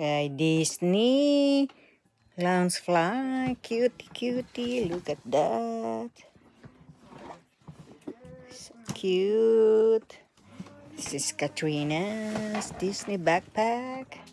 Kay Disney. Loungefly. Cutie, cutie. Look at that. So cute. This is Katrina's Disney backpack.